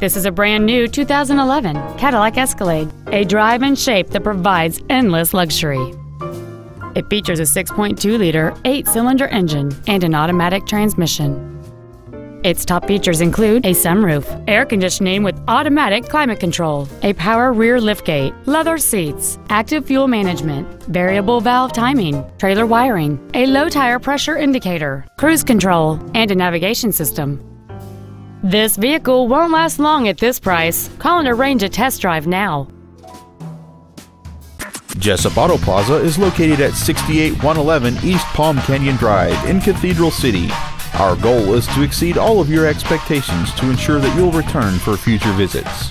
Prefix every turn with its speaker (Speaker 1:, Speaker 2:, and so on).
Speaker 1: This is a brand new 2011 Cadillac Escalade, a drive and shape that provides endless luxury. It features a 6.2-liter, eight-cylinder engine and an automatic transmission. Its top features include a sunroof, air conditioning with automatic climate control, a power rear liftgate, leather seats, active fuel management, variable valve timing, trailer wiring, a low tire pressure indicator, cruise control, and a navigation system. This vehicle won't last long at this price. Call and arrange a test drive now.
Speaker 2: Jessup Auto Plaza is located at 68111 East Palm Canyon Drive in Cathedral City. Our goal is to exceed all of your expectations to ensure that you'll return for future visits.